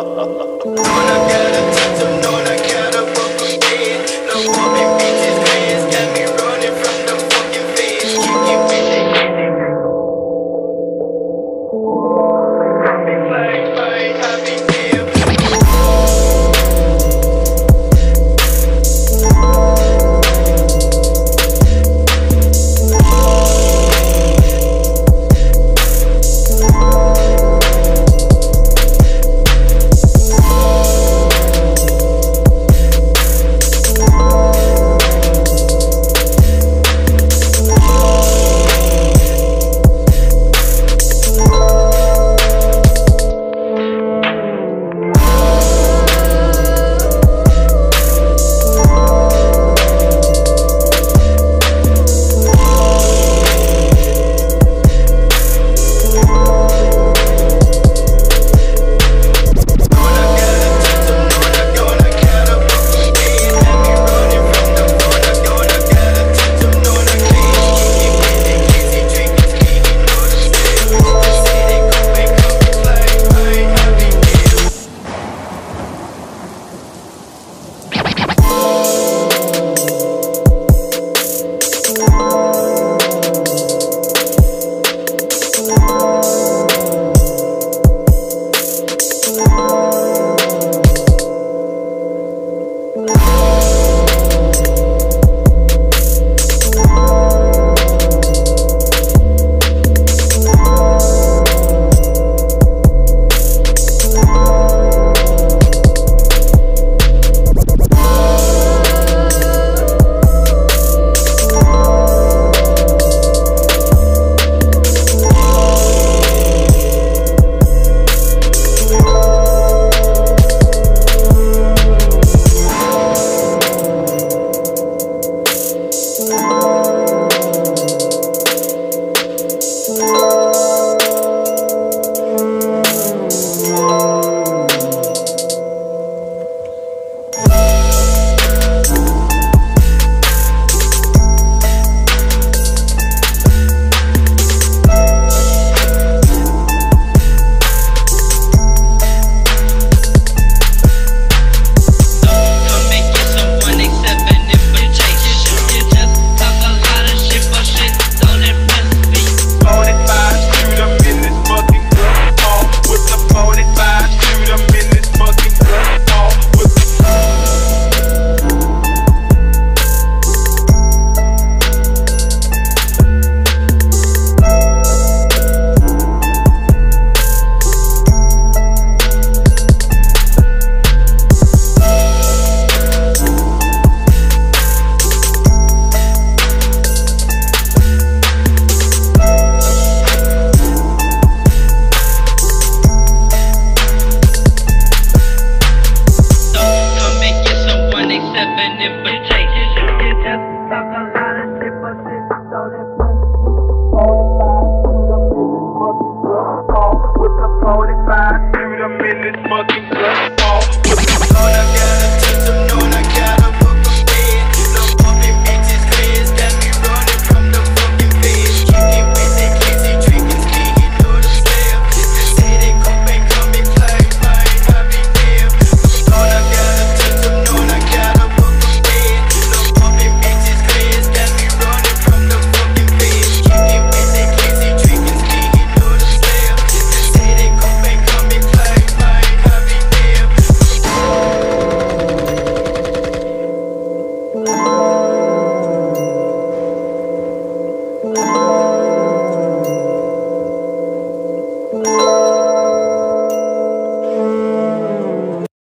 When I get a tattoo, no,